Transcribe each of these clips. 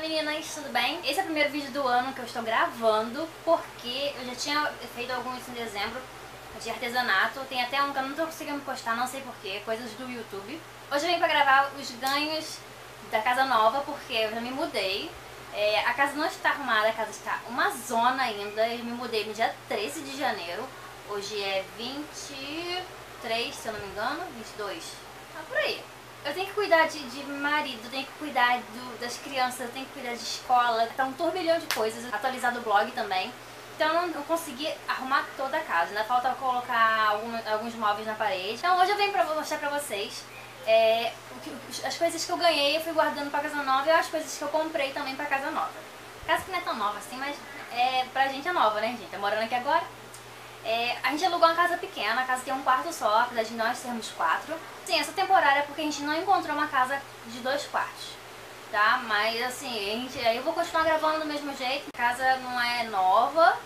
meninas, tudo bem? Esse é o primeiro vídeo do ano que eu estou gravando porque eu já tinha feito alguns em dezembro de artesanato. Tem até um que eu não tô conseguindo postar, não sei porquê, coisas do YouTube. Hoje eu vim pra gravar os ganhos da casa nova porque eu já me mudei. É, a casa não está arrumada, a casa está uma zona ainda. Eu me mudei no dia 13 de janeiro. Hoje é 23, se eu não me engano, 22. Tá por aí eu tenho que cuidar de, de marido, tenho que cuidar do, das crianças, tenho que cuidar de escola, tá um turbilhão de coisas, atualizar o blog também. Então eu não consegui arrumar toda a casa, ainda falta colocar algum, alguns móveis na parede. Então hoje eu venho pra mostrar pra vocês é, as coisas que eu ganhei, eu fui guardando pra casa nova e as coisas que eu comprei também pra casa nova. Casa que não é tão nova assim, mas é, pra gente é nova, né gente? Tá morando aqui agora. É, a gente alugou uma casa pequena, a casa tem um quarto só, apesar de nós sermos quatro. Sim, essa temporada é porque a gente não encontrou uma casa de dois quartos, tá? Mas assim, a gente, eu vou continuar gravando do mesmo jeito. A casa não é nova,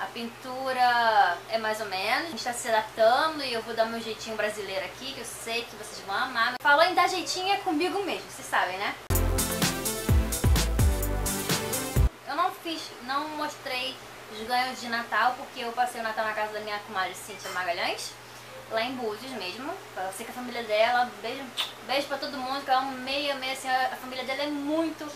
a pintura é mais ou menos, a gente tá se adaptando e eu vou dar meu jeitinho brasileiro aqui, que eu sei que vocês vão amar. Falou em dar jeitinho é comigo mesmo, vocês sabem, né? Eu não fiz, não mostrei os ganhos de Natal, porque eu passei o Natal na casa da minha comadre Cíntia Magalhães, lá em Búzios mesmo. Eu sei que a família dela, beijo, beijo pra todo mundo, que eu amei, amei, assim, a família dela é muito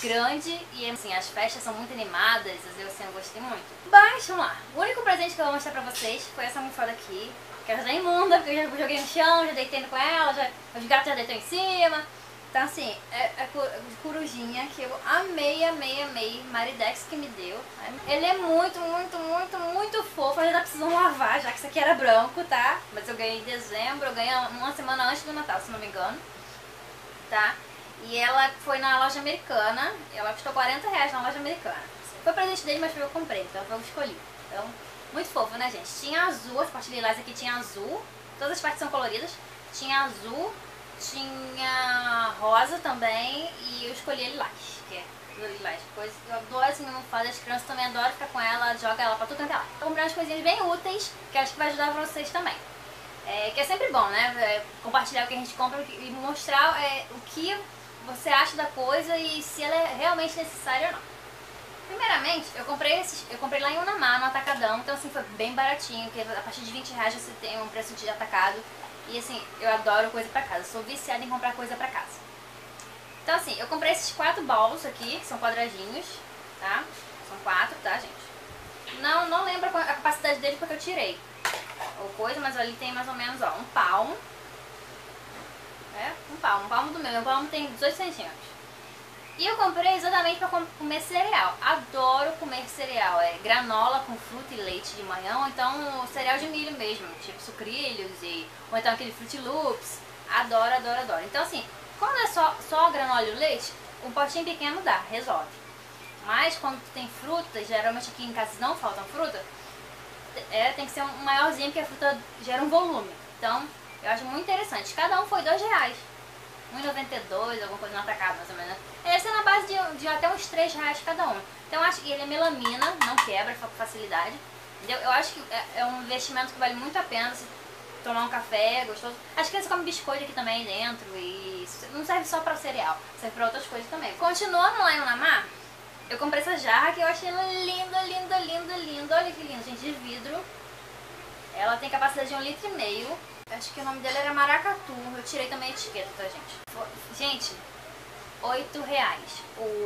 grande e assim, as festas são muito animadas, eu, assim, eu gostei muito. Mas, vamos lá, o único presente que eu vou mostrar pra vocês foi essa almofada aqui, que é imunda, porque eu já joguei no chão, já deitei com ela, já, os gatos já deitou em cima, então assim, é, é corujinha que eu amei, amei, amei. Maridex que me deu. Ele é muito, muito, muito, muito fofo. Ainda precisam lavar, já que isso aqui era branco, tá? Mas eu ganhei em dezembro, eu ganhei uma semana antes do Natal, se não me engano. Tá? E ela foi na loja americana. Ela custou 40 reais na loja americana. Foi presente dele, mas foi eu comprei, então eu escolhi. Então, muito fofo, né, gente? Tinha azul, as partes lilás aqui tinha azul. Todas as partes são coloridas. Tinha azul, tinha rosa também e eu escolhi lilás, que é lilás. Coisa, eu adoro essa assim, almofada, as crianças também adoram ficar com ela, joga ela pra tudo quanto é lá. Comprar umas coisinhas bem úteis, que acho que vai ajudar vocês também. É, que é sempre bom, né? É, compartilhar o que a gente compra e mostrar é, o que você acha da coisa e se ela é realmente necessária ou não. Primeiramente, eu comprei esses, eu comprei lá em Unamar, no Atacadão, então assim foi bem baratinho, porque a partir de 20 reais você tem um preço de atacado. E assim, eu adoro coisa pra casa, sou viciada em comprar coisa pra casa. Então assim, eu comprei esses quatro balls aqui, que são quadradinhos, tá? São quatro, tá, gente? Não, não lembro a capacidade dele porque eu tirei ou coisa, mas ali tem mais ou menos, ó, um palmo. É, um palmo, um palmo do meu. Meu palmo tem 18 centímetros. E eu comprei exatamente para comer cereal. Adoro comer cereal. É granola com fruta e leite de manhã, ou então cereal de milho mesmo, tipo sucrilhos, e, ou então aquele Fruit Loops. Adoro, adoro, adoro. Então assim, quando é só, só granola e leite, um potinho pequeno dá, resolve. Mas quando tem fruta, geralmente aqui em casa não faltam fruta, é, tem que ser um maiorzinho porque a fruta gera um volume. Então, eu acho muito interessante. Cada um foi dois reais. 1,92, alguma coisa no atacado mais ou menos. Esse é na base de, de até uns 3 reais cada um. Então eu acho que ele é melamina, não quebra com facilidade. Entendeu? Eu acho que é, é, um investimento que vale muito a pena se tomar um café gostoso. As crianças comem biscoito aqui também dentro e não serve só para cereal, serve para outras coisas também. Continuando lá em Unamar, eu comprei essa jarra que eu achei linda, linda, linda, linda. Olha que linda, gente, de vidro. Ela tem capacidade de um litro e meio. Acho que o nome dela era Maracatu. Eu tirei também a etiqueta, tá, gente? Gente, 8 reais.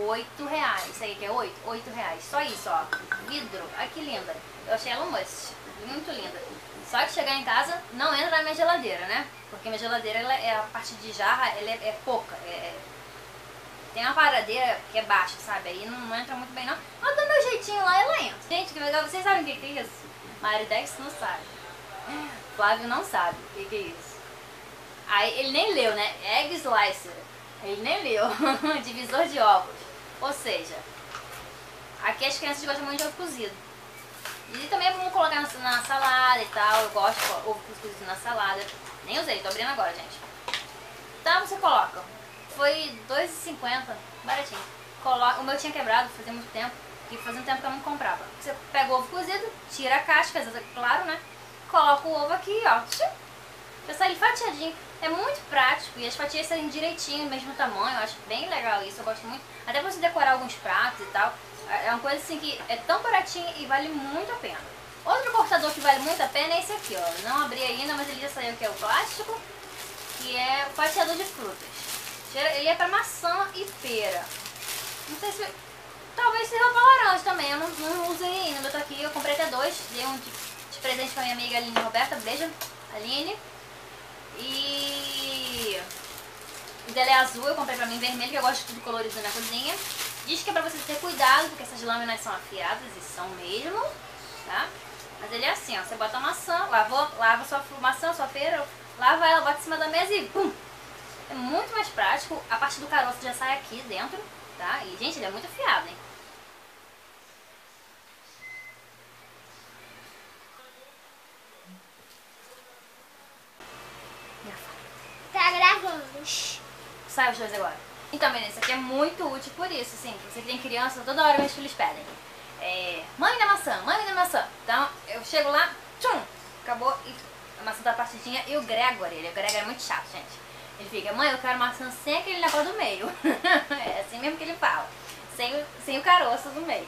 8 reais. Isso aí que é 8? 8 reais. Só isso, ó. Vidro. Olha que linda. Eu achei ela um must. Muito linda. Só que chegar em casa, não entra na minha geladeira, né? Porque minha geladeira, ela é a parte de jarra, ela é, é pouca. É, é, tem uma paradeira que é baixa, sabe? Aí não, não entra muito bem, não. Mas do meu jeitinho lá, ela entra. Gente, que legal. Vocês sabem o que é isso? Maridex não sabe. Flávio não sabe o que, que é isso. Aí ele nem leu, né? Egg Slicer. Ele nem leu. Divisor de ovos. Ou seja, aqui as crianças gostam muito de ovo cozido. E também vamos colocar na, na salada e tal. Eu gosto de ovo cozido na salada. Nem usei, tô abrindo agora, gente. Então você coloca. Foi R$2,50, baratinho. Coloca, o meu tinha quebrado, fazia muito tempo. E fazia um tempo que eu não comprava. Você pega o ovo cozido, tira a casca, claro, né? Coloco o ovo aqui, ó. Já sai ele fatiadinho. É muito prático e as fatias serem direitinho, mesmo tamanho, eu acho bem legal isso, eu gosto muito. Até pra você decorar alguns pratos e tal. É uma coisa assim que é tão baratinho e vale muito a pena. Outro cortador que vale muito a pena é esse aqui, ó. Não abri ainda, mas ele já saiu que é o plástico, que é o fatiador de frutas. Ele é pra maçã e pera. Não sei se... Talvez seja pra laranja também, eu não, não usei ainda, meu tá aqui, eu comprei até dois, dei um de presente pra minha amiga Aline Roberta, beijo, Aline. E o dela é azul, eu comprei pra mim vermelho, que eu gosto de tudo colorido na cozinha. Diz que é pra você ter cuidado, porque essas lâminas são afiadas e são mesmo, tá? Mas ele é assim, ó, você bota a maçã, lava, lava sua maçã, sua pera, lava ela, bota em cima da mesa e pum! É muito mais prático, a parte do caroço já sai aqui dentro, tá? E, gente, ele é muito afiado, hein? Sai os dois agora. Então, menina, isso aqui é muito útil por isso, assim. Você tem criança, toda hora meus filhos pedem. É, mãe da maçã, mãe da maçã. Então, eu chego lá, tchum, acabou e a maçã tá partidinha. E o Gregory, ele, o Gregory é muito chato, gente. Ele fica, mãe, eu quero maçã sem aquele negócio do meio. é assim mesmo que ele fala. Sem, sem o caroço do meio.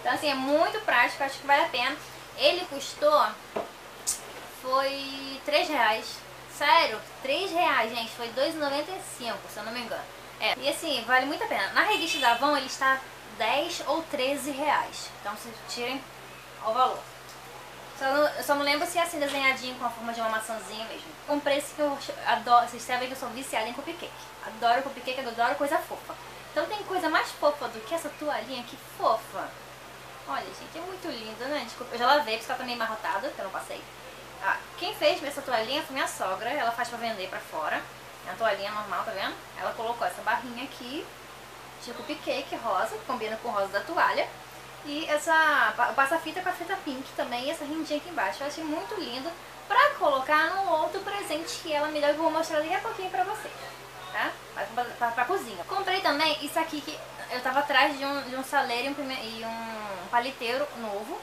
Então, assim, é muito prático, acho que vale a pena. Ele custou, foi 3 reais Sério, 3 reais, gente, foi 2,95, se eu não me engano. É, e assim, vale muito a pena. Na revista da Avon ele está 10 ou 13 reais. Então vocês tirem o valor. Só não, eu só não lembro se é assim desenhadinho com a forma de uma maçãzinha mesmo. Comprei esse que eu adoro, vocês sabem que eu sou viciada em cupcake. Adoro cupcake, adoro coisa fofa. Então tem coisa mais fofa do que essa toalhinha, que fofa. Olha, gente, é muito linda, né? Desculpa, eu já lavei, porque ela tá meio amarrotada, que eu não passei. Ah, quem fez essa toalhinha foi minha sogra, ela faz pra vender pra fora. É uma toalhinha normal, tá vendo? Ela colocou essa barrinha aqui, tipo cupcake rosa, combina com o rosa da toalha. E essa passa-fita com a fita pink também, e essa rendinha aqui embaixo. Eu achei muito lindo pra colocar num outro presente que ela me deu, que eu vou mostrar daqui a pouquinho pra vocês. Tá? Pra, pra, pra, pra cozinha. Comprei também isso aqui que eu tava atrás de um, de um saleiro e um, e um paliteiro novo.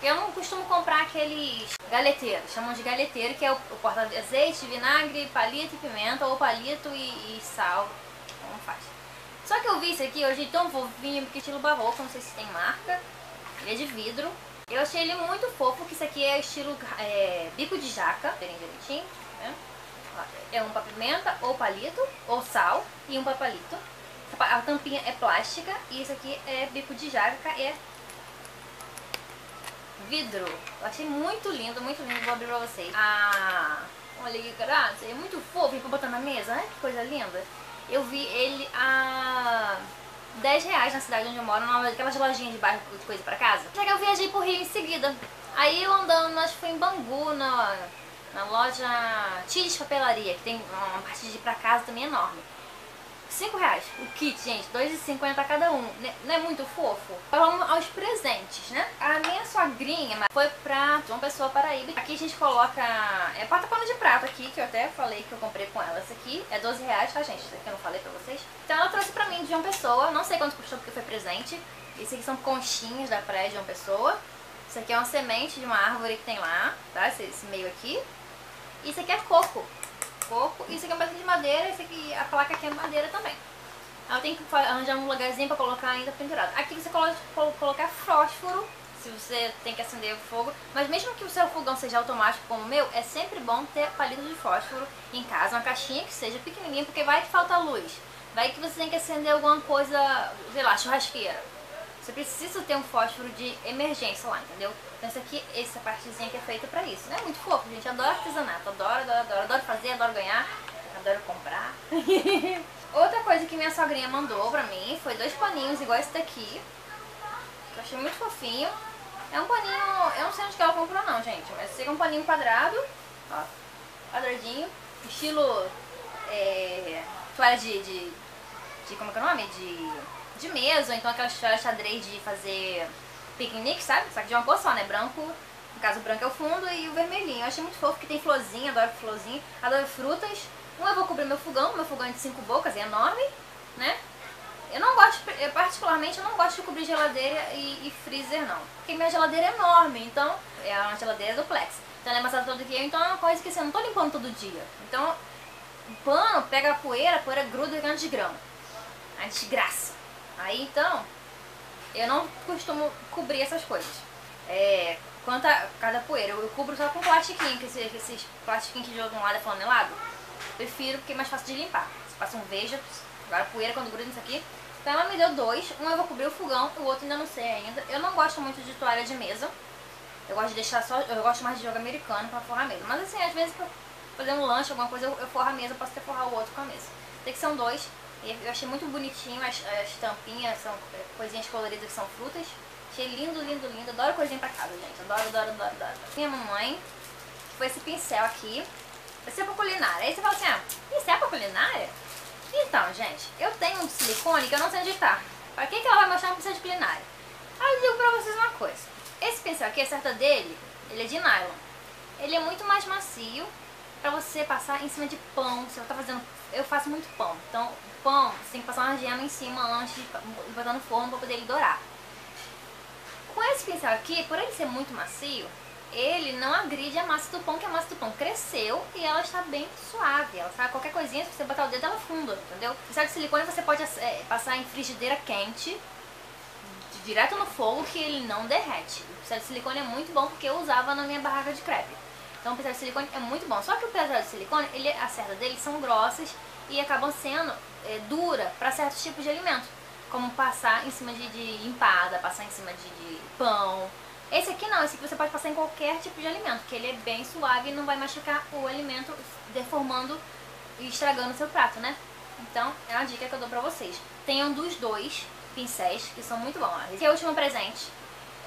Eu não costumo comprar aqueles galeteiros, chamam de galeteiro, que é o, porta de azeite, vinagre, palito e pimenta, ou palito e, e sal, como faz. Só que eu vi esse aqui, eu achei tão fofinho, porque estilo barroco, não sei se tem marca, ele é de vidro. Eu achei ele muito fofo, que isso aqui é estilo é, bico de jaca, bem direitinho, né? É um para pimenta, ou palito, ou sal, e um para palito. A tampinha é plástica, e isso aqui é bico de jaca, é vidro. Eu achei muito lindo, muito lindo. Vou abrir pra vocês. Ah, olha que graça. É muito fofo. Pra botar na mesa, né? Que coisa linda. Eu vi ele a 10 reais na cidade onde eu moro, numa daquelas lojinhas de bairro de coisa pra casa. Já que eu viajei pro Rio em seguida. Aí eu andando, acho que foi em Bangu, na, na loja Tis Papelaria, que tem uma parte de ir pra casa também enorme. 5 reais o kit, gente, 2,50 cada um. Né, não é muito fofo? Vamos aos presentes, né? A minha sogrinha foi pra uma Pessoa Paraíba. Aqui a gente coloca... É porta-pano de prato aqui, que eu até falei que eu comprei com ela. Esse aqui é 12 reais, tá, gente? Esse aqui eu não falei pra vocês. Então ela trouxe pra mim de uma pessoa. Não sei quanto custou porque foi presente. Esse aqui são conchinhas da praia de uma pessoa. Isso aqui é uma semente de uma árvore que tem lá, tá? Esse, esse meio aqui. Isso aqui é coco coco. Isso aqui é um pedaço de madeira, esse aqui, a placa aqui é madeira também. Ela tem que arranjar um lugarzinho pra colocar ainda pendurado. Aqui você pode colocar fósforo, se você tem que acender o fogo. Mas mesmo que o seu fogão seja automático como o meu, é sempre bom ter palito de fósforo em casa. Uma caixinha que seja pequenininha, porque vai que falta luz. Vai que você tem que acender alguma coisa, sei lá, churrasqueira. Você precisa ter um fósforo de emergência lá, entendeu? Então essa aqui, essa partezinha que é feita pra isso, né? Muito fofo, gente. Adoro artesanato, adoro, adoro, adoro. Adoro fazer, adoro ganhar, adoro comprar. Outra coisa que minha sogrinha mandou pra mim foi dois paninhos igual esse daqui. Que eu achei muito fofinho. É um paninho, eu não sei onde que ela comprou não, gente. Mas seria um paninho quadrado, ó, quadradinho. Estilo é, toalha de, de, de, como é que é o nome? De de mesa, ou então aquela história xadrez de fazer piquenique, sabe? Só que de uma cor só, né? Branco, no caso o branco é o fundo e o vermelhinho. Eu achei muito fofo, que tem florzinha, adoro florzinha, adoro frutas. Um eu vou cobrir meu fogão, meu fogão é de cinco bocas, é enorme, né? Eu não gosto, eu, particularmente, eu não gosto de cobrir geladeira e, e, freezer, não. Porque minha geladeira é enorme, então, é uma geladeira duplex. Então ela é amassada todo dia, então é uma coisa que assim, eu não tô limpando todo dia. Então, o pano pega a poeira, a poeira gruda e de grama. A desgraça. Aí então, eu não costumo cobrir essas coisas. É, quanto a cada poeira, eu, cubro só com plastiquinho, que esses, esses plastiquinhos que jogam lá é flanelado. Prefiro porque é mais fácil de limpar. Você passa um veja, agora poeira quando gruda nisso aqui. Então ela me deu dois, um eu vou cobrir o fogão, o outro ainda não sei ainda. Eu não gosto muito de toalha de mesa. Eu gosto de deixar só, eu gosto mais de jogo americano pra forrar a mesa. Mas assim, às vezes pra fazer um lanche, alguma coisa, eu, eu forro a mesa, posso até forrar o outro com a mesa. Tem que ser dois. Eu achei muito bonitinho as, as tampinhas, são é, coisinhas coloridas que são frutas. Achei lindo, lindo, lindo. Adoro coisinha pra casa, gente. Adoro, adoro, adoro, adoro. Minha mamãe, foi esse pincel aqui. Vai ser pra culinária. Aí você fala assim, ah, pincel é pra culinária? Então, gente, eu tenho um silicone que eu não sei onde tá. Pra que, que ela vai mostrar um pincel de culinária? Aí eu digo pra vocês uma coisa. Esse pincel aqui, a certa dele, ele é de nylon. Ele é muito mais macio pra você passar em cima de pão. Se eu tá fazendo... Eu faço muito pão. Então, pão, você tem que passar uma gema em cima antes de botar no forno pra poder ele dourar. Com esse pincel aqui, por ele ser muito macio, ele não agride a massa do pão, que a massa do pão cresceu e ela está bem suave. Ela sabe, qualquer coisinha, se você botar o dedo, ela funda, entendeu? Pincel de silicone você pode é, passar em frigideira quente, direto no fogo, que ele não derrete. O pincel de silicone é muito bom porque eu usava na minha barraca de crepe. Então o pincel de silicone é muito bom. Só que o pincel de silicone, ele, as cerdas dele são grossas e acabam sendo é, dura para certos tipos de alimento. Como passar em cima de, de empada, passar em cima de, de pão, esse aqui não, esse aqui você pode passar em qualquer tipo de alimento, que ele é bem suave e não vai machucar o alimento, deformando e estragando o seu prato, né? Então, é uma dica que eu dou pra vocês. Tenham dos dois pincéis, que são muito bons. Esse é o último presente.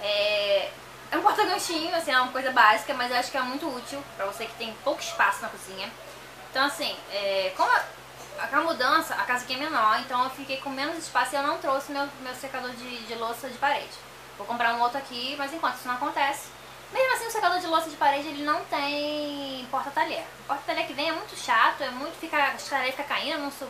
É, é um porta-ganchinho, assim, é uma coisa básica, mas eu acho que é muito útil pra você que tem pouco espaço na cozinha. Então, assim, é, como a, a mudança, a casa aqui é menor, então eu fiquei com menos espaço e eu não trouxe meu, meu secador de, de louça de parede. Vou comprar um outro aqui, mas enquanto isso não acontece... Mesmo assim, o secador de louça de parede, ele não tem porta-talher. O porta-talher que vem é muito chato, é muito... Fica, a talher fica caindo, eu não sou...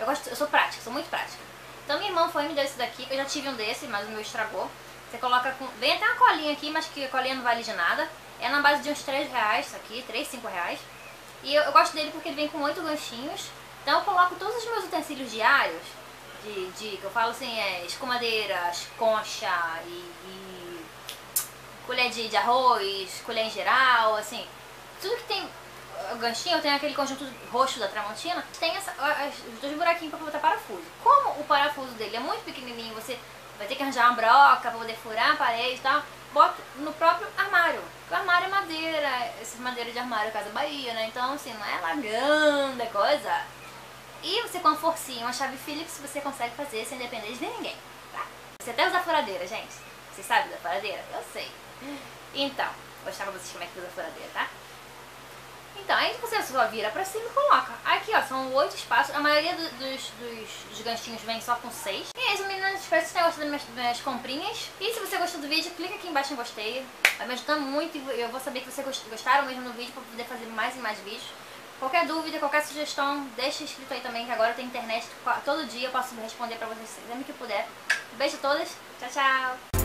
eu, gosto, eu sou prática, sou muito prática. Então minha irmã foi e me deu esse daqui, eu já tive um desse, mas o meu estragou. Você coloca com... Vem até uma colinha aqui, mas que a colinha não vale de nada. É na base de uns 3 reais isso aqui, 3, 5 reais. E eu, eu gosto dele porque ele vem com 8 ganchinhos. Então eu coloco todos os meus utensílios diários de, de que eu falo assim, é escumadeiras, concha e, e colher de, de, arroz, colher em geral, assim, tudo que tem ganchinho, eu tenho aquele conjunto roxo da Tramontina, tem essa, os dois buraquinhos para botar parafuso. Como o parafuso dele é muito pequenininho, você vai ter que arranjar uma broca para poder furar a parede e tal, bota no próprio armário. O armário é madeira, essas madeiras de armário Casa Bahia, né? Então, assim, não é lá grande coisa. E você com a forcinha, uma chave Phillips, você consegue fazer sem depender de ninguém, tá? Você até usa furadeira, gente. Você sabe da furadeira? Eu sei. Então, vou mostrar pra vocês como é que usa a furadeira, tá? Então, aí você só vira pra cima e coloca. Aqui, ó, são oito espaços. A maioria do, dos, dos, dos, ganchinhos vem só com seis. E é isso, meninas. Espero que vocês tenham gostado das minhas, minhas comprinhas. E se você gostou do vídeo, clica aqui embaixo em gostei. Vai me ajudar muito e eu vou saber que vocês gostaram mesmo do vídeo pra poder fazer mais e mais vídeos. Qualquer dúvida, qualquer sugestão, deixa escrito aí também, que agora tem internet todo dia, eu posso responder pra vocês sempre que puder. beijo a todas, tchau, tchau!